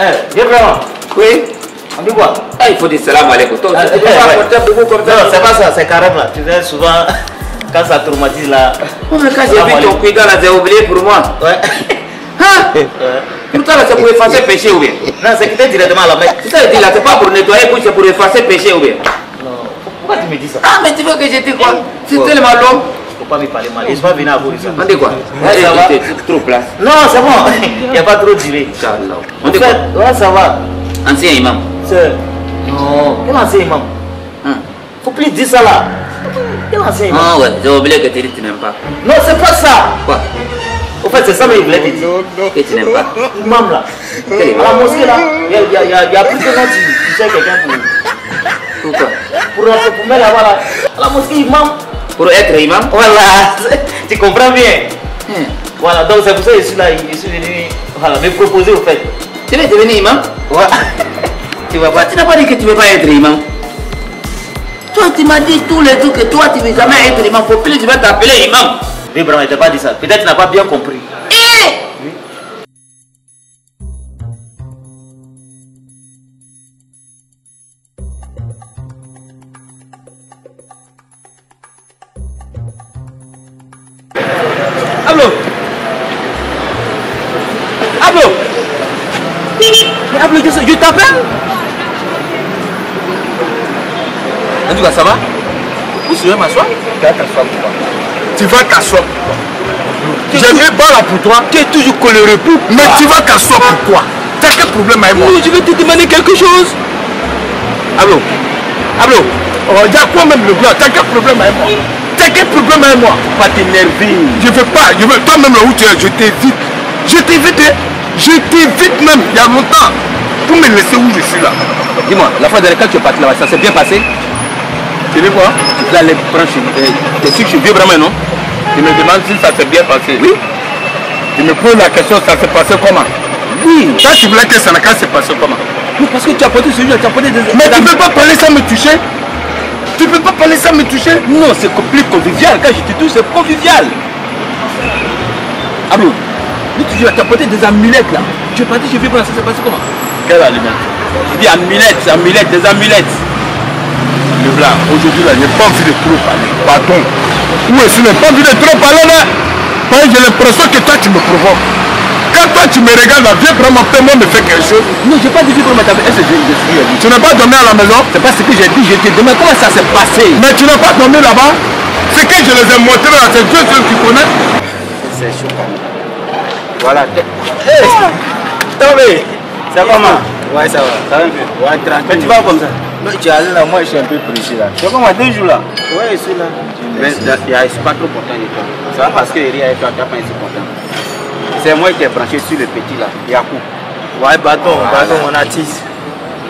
Eh. Oui. On dit quoi? Ah, il faut dire salam alaikum. Ah, tu eh, peux pas ouais. porter beaucoup comme ça. Non, c'est pas ça, c'est carême là. Tu sais, souvent, quand ça traumatise là. Oh, mais quand j'ai vu ton cuida là, j'ai oublié pour moi. Ouais. Hein? Ouais. Là, c'est pour effacer péché ou bien? Non, c'est quitté directement à la Mecque. C'est ça, je dis là, c'est pas pour nettoyer, c'est pour effacer péché ou bien? Non. Pourquoi tu me dis ça? Ah, mais tu veux que je te quoi C'est tellement long. Pas me parler mal. Je pas venu à vous. On dit quoi ça va. Trop place. Non, c'est bon. Il n'y a pas trop duré. Inch'Allah. On En fait, quoi ouais, ça va. Ancien imam. C'est. Non. Quel ancien imam Hein. Faut plus dire ça là. Quel ancien imam Ah ouais, j'ai oublié que tu dis tu n'aimes pas. Non, c'est pas ça. Quoi Au fait, c'est ça que je voulais te dire. Que tu n'aimes pas. Imam là. À la mosquée là, il y a, il y a, il y a, il y a plus de gens qui, cherchent quelqu'un pour, Pourquoi pour, pour mettre là-bas là. À la mosquée, imam. Pour être imam Voilà. tu comprends bien. Hein. Voilà, donc c'est pour ça que je suis là. Je suis venu voilà, me proposer au fait. Tu veux devenir imam? Ouais. Tu vas pas. Tu n'as pas dit que tu ne veux pas être imam. Toi, tu m'as dit tous les jours que toi, tu ne veux jamais être imam. Pour plus, tu vas t'appeler imam. Oui, Brahma, il t'a pas dit ça. Peut-être tu n'as pas bien compris. Ablo. Ablo. Mais Ablo, qu'est-ce que je t'appelle? En tout cas, ça va? Tu veux m'asseoir Tu vas t'asseoir pourquoi Tu vas t'asseoir. J'aimerais pas là pour toi. Tu es toujours coléreux pour Mais tu vas t'asseoir pourquoi T'as quel problème avec moi? Je vais te demander quelque chose. Ablo. Ablo. Oh, il y a quoi même le blanc T'as quel problème avec moi? T'as quel problème avec moi Pas t'énerver Je veux pas, je veux, toi-même là où tu es, je t'évite. Je t'évite, hein. je t'évite même, il y a longtemps, pour me laisser où je suis là. Dis-moi, la fois dernière quand tu es parti là-bas, ça s'est bien passé? Tu veux quoi? Tu as les branches, t'es sûr que je suis vieux vraiment, non? Tu me demandes si ça s'est bien passé. Oui. Tu me poses la question, ça s'est passé comment? Oui Toi, tu voulais que ça n'a qu'à se passer comment? Mais parce que tu as porté ce jour, tu as porté des... Mais tu ne peux pas parler sans me toucher Tu ne peux pas parler sans me toucher Non, c'est plus convivial. Quand je te touche, c'est convivial. Mais tu as porté des amulettes là. Tu es parti, je vais voir, ça s'est passé comment? Quelle allumette? Je dis amulettes, amulettes, des amulettes. Le blanc, aujourd'hui là, je n'ai pas envie de trop parler. Pardon. Oui, je n'ai pas envie de trop parler là? J'ai l'impression que toi, tu me provoques. Quand toi, tu me regardes là, viens vraiment, fais-moi me faire quelque chose. Non, je n'ai pas dit pour ma table. Est-ce que je je suis Tu n'as pas dormi à la maison? C'est pas ce que j'ai dit, je te demande comment ça s'est passé? Mais tu n'as pas dormi là-bas? C'est que je les ai montrés là, c'est Dieu seul qui connaît. C'est chaud. Voilà. Hey Tombé Ça va, comment Ouais, ça va. Ça va un peu? Ouais, tranquille. Mais tu vas comme ça? Non, tu es allé là, moi je suis un peu pressé là. Tu es comment deux jours là Ouais, je suis là. Mais je ne suis pas trop content de toi. Ça va parce que Eri avec toi, tu n'as pas été content. C'est moi qui t'ai branché sur le petit là, Yakou. Ouais, bâton, bâton, mon artiste.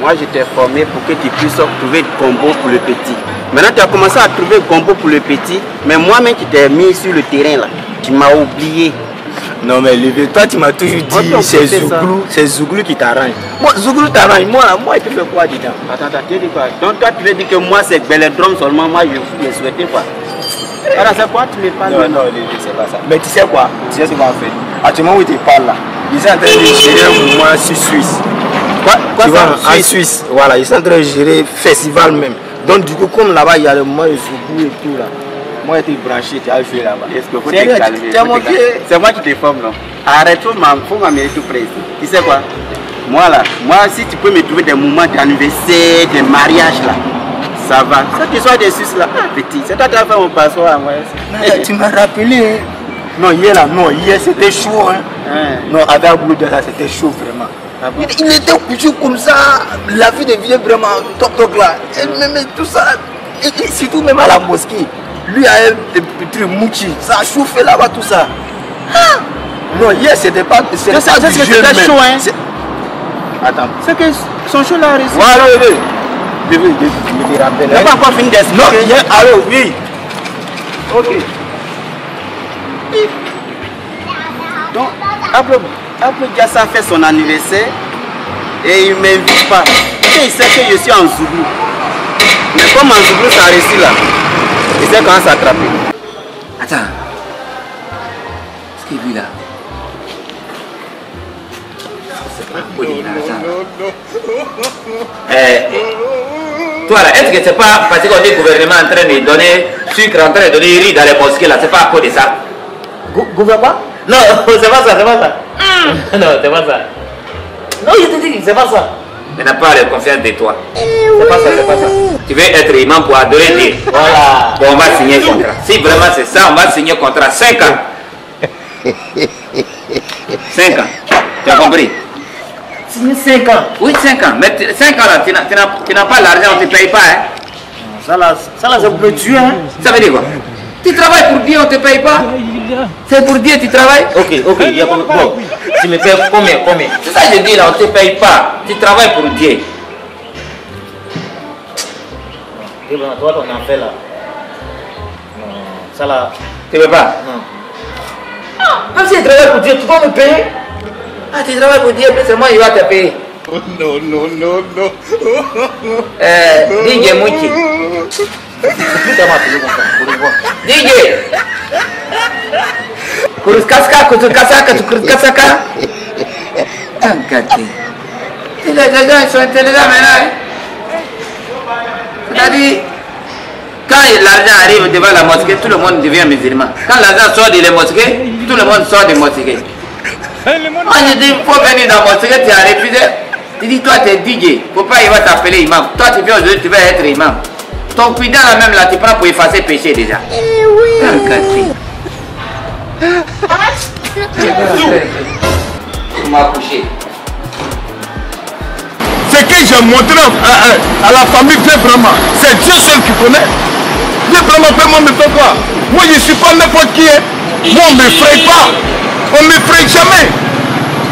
Moi, je t'ai formé pour que tu puisses trouver le combo pour le petit. Maintenant, tu as commencé à trouver le combo pour le petit, mais moi-même qui t'ai mis sur le terrain là, tu m'as oublié. Non mais Lévé, toi tu m'as toujours dit c'est. Zouglou, c'est Zouglou qui t'arrange. Moi, Zouglou t'arrange, moi là, moi, tu fais quoi dedans Attends, attends, tu dis quoi? Donc toi, tu veux dire que moi, c'est Belledrum seulement, moi, je, je souhaitais quoi Alors, c'est quoi? Tu me parles Non, non, Lévé, c'est pas ça. Mais tu sais quoi? Tu sais ce qu'on va faire Actuellement où tu parles là, ils sont en train de gérer un mouvement sur Suisse. Quoi, quoi tu vois, en Suisse, voilà, ils sont en train de gérer festival même. Donc du coup, comme là-bas, il y a le mouvement de Zouglou et tout là. Moi, j'étais branché, tu as joué là-bas. Est-ce que faut te calmer. C'est moi qui te forme, non? Arrête, faut m'am- faut m'amener tout près ici. Tu sais quoi? Moi là, moi, si tu peux me trouver des moments d'anniversaire, de mariage là, ça va. Ça, tu sois des Suisses là, ah, petit, c'est toi qui as fait mon passeport à moi. Eh, tu m'as rappelé. Non, hier là, non, hier c'était chaud. Hein. Hein. Non, avec Aboulou là, c'était chaud vraiment. Ah bon? Il, il était couché comme ça, la vie devient vraiment top top là. Et même tout ça, et, et surtout même à la mosquée, lui a un petit truc mouchi, ça a chauffé là-bas tout ça. Ah! Non, hier c'était pas. C'était Ça, c'est que c'était chaud, hein. Attends. C'est que son show là a réussi. Voilà, oui. Je vais je, rappelle. Il n'a pas encore fini d'expliquer. Non, hier, oui. Ok. Donc, Ablo, Ablo Diassa fait son anniversaire et il ne m'invite pas. Il sait que je suis en Zouglou. Mais comme en Zouglou ça réussi là, il sait comment s'attraper. Attends. Ce qu'il vit là? de l'argent. Eh, toi là, est-ce que c'est pas parce qu'on est gouvernement en train de donner sucre, en train de donner riz dans les mosquées là, c'est pas à cause de ça Gouvernement Non, c'est pas ça, c'est pas ça. Non, c'est pas ça. Non, je te dis, c'est pas ça. Je n'ai pas la confiance de toi. C'est pas ça, c'est pas ça. Tu veux être imam pour adorer Dieu. Voilà. Bon, on va signer un contrat. Si vraiment c'est ça, on va signer un contrat 5 ans. 5 ans. Tu as compris? Signé 5 ans. Oui, 5 ans. Mais 5 ans là, tu n'as- pas l'argent, on ne te paye pas. Hein. Ça là, ça là, pour me tuer. Hein. Ça veut dire quoi? Tu travailles pour Dieu, on ne te paye pas. C'est pour Dieu, tu travailles Ok, ok, il y a bon. Tu me fais combien, combien C'est ça que je dis là, on ne te paye pas. Tu travailles pour Dieu. Et bon, toi, ton en fait là. Non, ça là. Tu veux pas Non. Même si tu travailles pour Dieu, tu vas me payer Ah, tu travailles pour Dieu, mais moi qui va te payer. Non, non, non, non. Euh, DJ DJ Kuruskaska, kuruskasaka. C'est-à-dire, quand l'argent arrive devant la mosquée, tout le monde devient musulman. Quand l'argent sort de la mosquée, tout le monde sort de la mosquée. Moi je dis, il faut venir dans la mosquée, tu as refusé. Tu dis, toi tu es DJ, faut pas il va t'appeler imam? Toi tu viens aujourd'hui, tu vas être imam. Ton cuidant là même là, tu prends pour effacer péché déjà. Regardez. Tu m'as couché. Ce que j'ai montré à, à- à la famille Vieux Brahma, c'est Dieu seul qui connaît. Peut moi me faire quoi? Moi je ne suis pas n'importe qui. hein. Moi on ne m'effraie pas. On ne m'effraie jamais.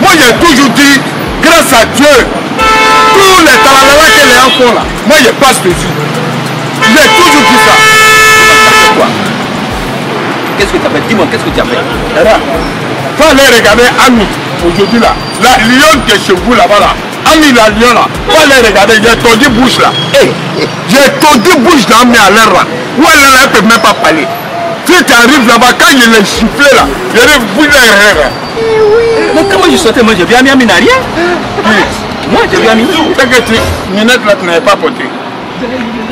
Moi j'ai toujours dit, grâce à Dieu, tous les talalala que les gens font là, moi je passe dessus. Toujours dit ça. Quoi Qu'est-ce que tu as fait Dis-moi, qu'est-ce que tu as fait Faut aller regarder Ami aujourd'hui là. La lion qui est chez vous là-bas là. Ami la lion là. Faut aller regarder, j'ai tordu bouche là. Hey, j'ai tordu bouche d'Ami à l'air là. Où elle là, elle peut même pas parler. Si tu arrives là-bas, quand il est sifflé là, il arrive bouche là. Mais comment je sortais? Moi, j'ai vu Ami, Ami n'a rien. Moi, j'ai que tu, Ninette là, tu n'avais pas porté.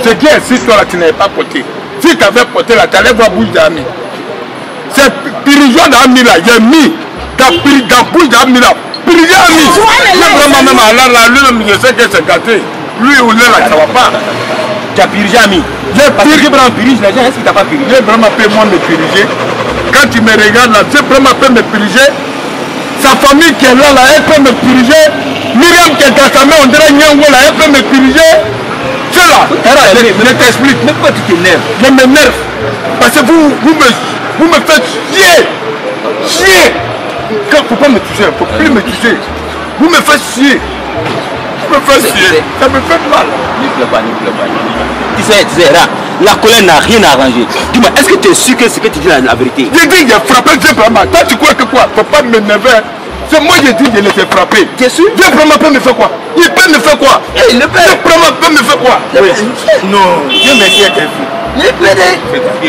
C'est qui est si toi là, tu n'avais pas porté. Si tu avais porté là, tu allais voir bouche d'Ami. C'est Pirigeon d'Ami là, j'ai mis dans Piri- dans bouche d'Ami là. Pirigeon Ami. C'est vraiment même à l'air là, lui-même, je sais que c'est gâté. Lui ou là, ça va pas. Tu as pirigé Ami. J'ai pris un pirige, les gens, est-ce que tu n'as pas pirigé J'ai vraiment fait moi me piriger. Quand tu me regardes là, j'ai vraiment fait me piriger. Sa famille qui est là, là, elle peut me piriger. Myriam qui est dans sa main, on dirait Nyango là, elle peut me piriger. Là. je t'explique. Mais pourquoi tu t'énerves Je m'énerve. Parce que vous, vous, me, vous me faites chier. Chier. Ne faut pas me toucher, ne faut plus me toucher. Vous me faites chier. Vous me faites chier. Ça me fait mal. Ne pleure pas, ne pleure pas. Tu sais, tu sais, là, la colère n'a rien arrangé. Dis-moi, est-ce que tu es sûr que ce que tu dis là, la vérité? J'ai dit, j'ai frappé Dieu vraiment. Toi, tu crois que quoi? Faut pas m'énerver. C'est moi qui ai dit de le faire frapper. Sûr. Dieu vraiment peut me faire quoi? Il peut me faire quoi? Eh, il le vraiment peut me faire quoi? Non, Dieu merci à tes. Il peut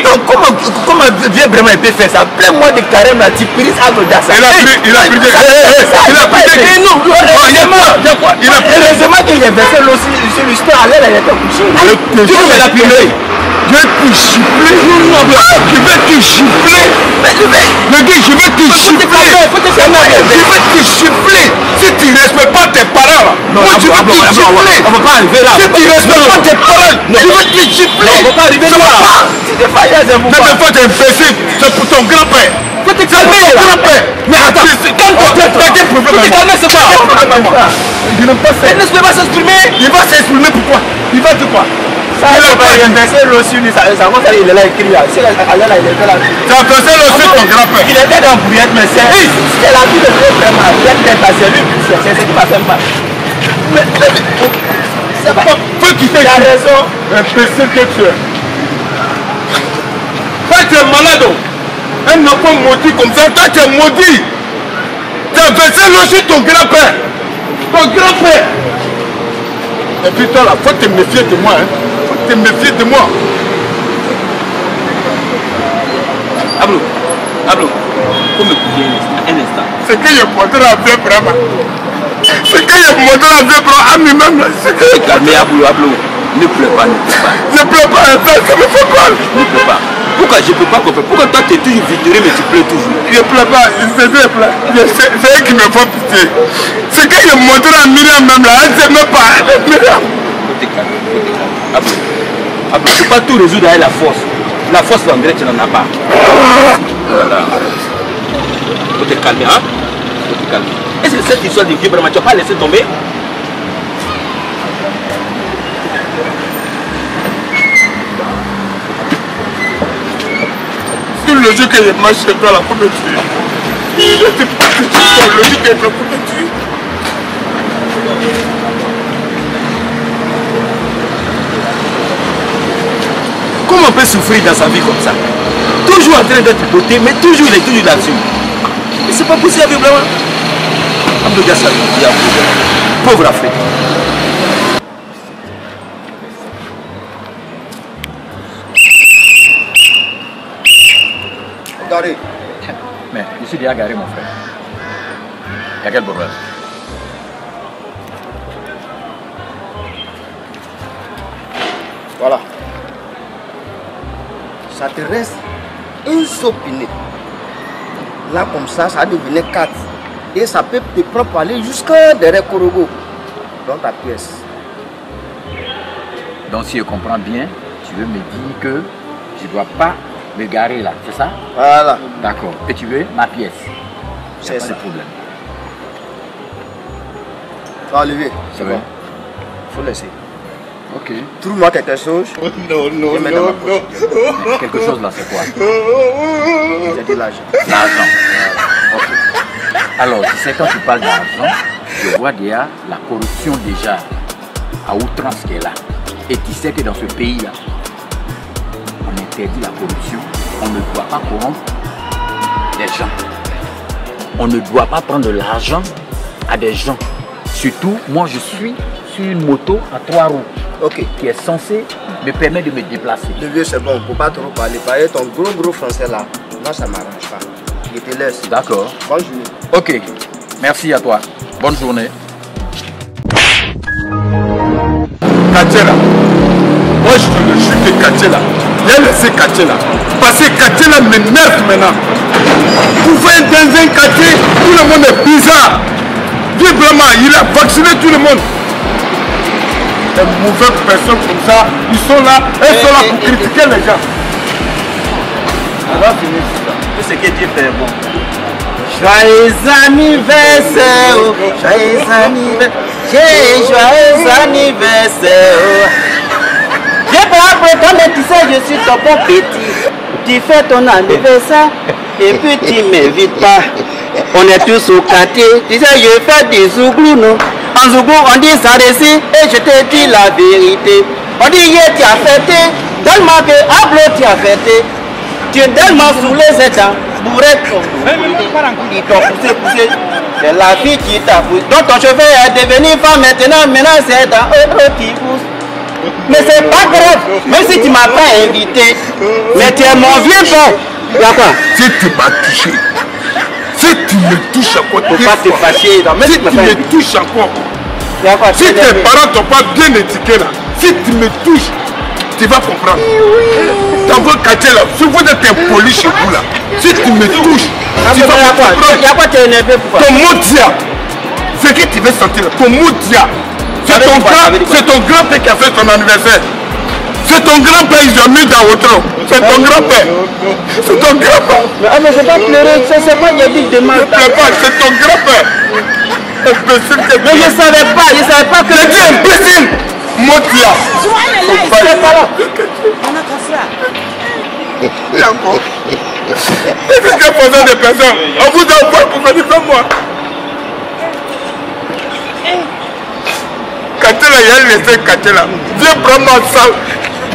Donc comment, comment vraiment il peut faire ça? Plein-moi de carême là, tu prises à l'audace. Il a pris, il a pris des... Il a pris des... non, il a pris. Heureusement qu'il est versé l'eau sur était il a pris vais te gifler. Je vais te gifler. Je vais te gifler. Je vais te gifler. Si tu ne respectes pas tes là, moi je vais te gifler. On va pas arriver là. Si tu ne respectes pas tes parents, je vais te gifler. On va pas arriver va là. c'est Ne fais pas c'est pour ton grand-père. Faut te C'est pour calmer grand-père. Mais attends, calme-toi. Quel Faut problème te calmer, c'est quoi Je n'aime pas ça. Elle ne peut pas s'exprimer. Il va s'exprimer pourquoi Il va dire quoi? Ça, il a pas l'eau lui, ça ça commence il est là écrit là. C'est là, il était là. Tu as versé le sur ton grand-père. Il était dans Bouillette, mais c'est c'est la vie de vieux vraiment. Il était passé, lui, c'est c'est ce qui m'a fait mal. Mais, c'est pas. Faut quitter Il ici. raison. Imbécile que tu es. Toi, tu es malade. Un enfant maudit comme ça, toi, tu es maudit. Tu as versé l'eau sur ton grand-père. Ton grand-père. Et puis toi, là, faut te méfier de moi. Hein. Faut te méfier de moi. Ablo, Ablo, faut m'écouter un instant. Un instant. C'est que je porterai à bien vraiment. C'est quand il a montré la vie pour ami même là. Calmez, Abou, Abou. Ne pleure pas, ne pleure pas. Je pleure pas, ça me fait mal. Ne pleure pas. Pourquoi je ne peux pas comprendre? Pourquoi toi tu es toujours victorieux mais tu pleures toujours? Je pleure pas, c'est pleure. C'est c'est eux qui me font pitié. C'est il a montré à Myriam même là, elle ne sait même pas. Myriam. Faut te calmer, faut te calmer. Abou, Abou, tu ne peux pas tout résoudre avec la force. La force d'André, tu n'en as pas. Voilà. Faut te calmer, hein Faut te calmer. Est-ce que cette histoire de vieux Brahma, tu n'as pas laissé tomber? C'est logique que je marche chez là pour me tuer. Je sais pas que tu es logique que je pour me tuer. Comment on peut souffrir dans sa vie comme ça Toujours en train d'être beauté, mais toujours il est toujours là-dessus. Mais c'est pas possible, vraiment. Pauvre Afrique. Regardez. Mais je suis déjà garé, mon frère. Il y a quel problème Ça te reste une seule pinée. Là, comme ça, ça devenait quatre. Et ça peut te prendre aller jusqu'à derrière Korogo. Dans ta pièce. Donc, si je comprends bien, tu veux me dire que je ne dois pas me garer là, c'est ça? Voilà. D'accord. Et tu veux ma pièce? C'est ça. de problème. Va Olivier. C'est vrai Faut laisser. Ok. Trouve-moi quelque chose. Non, non, poche. Mais quelque chose là, c'est quoi? J'ai l'argent. L'argent. Alors, tu sais, quand tu parles d'argent, je vois déjà la corruption déjà à outrance qui est là. Et tu sais que dans ce pays-là, on interdit la corruption. On ne doit pas corrompre les gens. On ne doit pas prendre de l'argent à des gens. Surtout, moi, je suis sur une moto à trois roues Ok. qui est censée me permettre de me déplacer. Le vieux, c'est bon. Faut pas trop parler. Parler ton gros, gros français là. Moi, ça m'arrange pas. Je te laisse. D'accord. Bonne journée. Ok. Merci à toi. Bonne journée. Katiela. Moi, je te le jure que Katiela, il a laissé Katiela. Parce que Katiela m'énerve maintenant. Vous faites dans un quartier, tout le monde est bizarre. Dieu vraiment, il a vacciné tout le monde. Les mauvaises personnes comme ça, ils sont là, elles sont là pour critiquer les gens. On va finir ça. Tout ce que Dieu fait est bon. Joyeux anniversaire, oh. joyeux anniversaire, joyeux anniversaire. oh. J'ai pas appris mais tu sais, je suis ton bon petit. Tu fais ton anniversaire et puis tu m'invites pas. On est tous au quartier, tu sais, je fais des zouglous, non En zouglou, on dit ça récit et je te dis la vérité. On dit hier tu as fêté, tellement que Ablo tu as fêté. Tu es tellement saoulé cette dents, bourré t'ont poussé, poussé. C'est la fille qui t'a poussé. Donc ton chauffeur est devenu femme maintenant, maintenant c'est eux eux qui poussent. Mais c'est pas grave, même si tu m'as pas invité. Mais tu es mon vieux père. Y'a quoi Si tu m'as touché, si tu me touches encore, Faut pas te fâcher. Non, mais si tu me touches encore, Si tes parents t'ont pas bien éduqué là, si tu me touches, tu vas comprendre. Dans votre quartier là, si vous êtes impoli chez vous là, si tu me touches, tu vas comprendre. Ton mot dia, ce que tu veux sentir là, ton mot dia, c'est ton ton grand-père qui a fait son anniversaire. C'est ton grand-père, ils ont mis dans votre. C'est ton grand-père. C'est ton grand-père. Mais, ah, mais je vais pas pleurer, c'est Ne pleure pas, c'est ton grand-père. Imbécile que Mais je savais pas, je savais pas que. Je dis imbécile Mon dia. C'est pas là. Et encore. Et c'est que faisant des personnes, on vous envoie pour venir comme moi. Katela, il y a laissé Katela. Dieu Brahma, ça.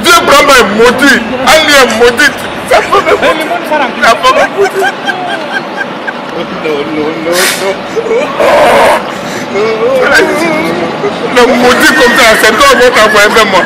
Dieu Brahma est maudit. Ali est maudit. Ça peut me maudit. Ça peut me maudit. Non, non, non, non. Le maudit comme ça, c'est toi qui t'envoyer vers moi.